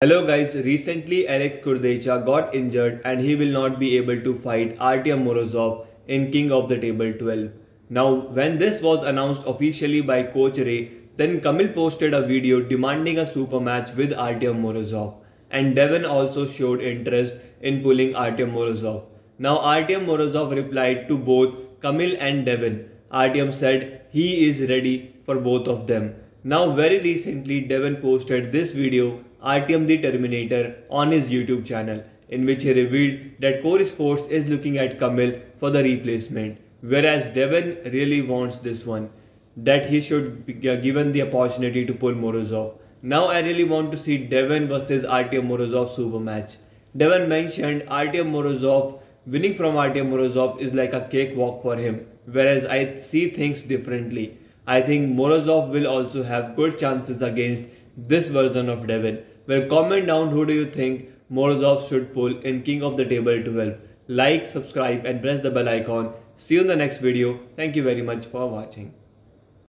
Hello guys, recently Alex Kurdecha got injured and he will not be able to fight Artyom Morozov in King of the Table 12. Now when this was announced officially by Coach Ray, then Kamil posted a video demanding a super match with Artyom Morozov and Devon also showed interest in pulling Artyom Morozov. Now Artyom Morozov replied to both Kamil and Devon. Artyom said he is ready for both of them. Now very recently Devon posted this video Artyom the Terminator on his YouTube channel in which he revealed that Core Sports is looking at Kamil for the replacement whereas Devon really wants this one that he should be given the opportunity to pull Morozov. Now I really want to see Devon versus Artyom Morozov super match. Devon mentioned Artyom Morozov winning from Artyom Morozov is like a cakewalk for him, whereas I see things differently. I think Morozov will also have good chances against this version of Devon. Well, comment down who do you think Morozov should pull in King of the Table 12. Like, subscribe and press the bell icon. See you in the next video. Thank you very much for watching.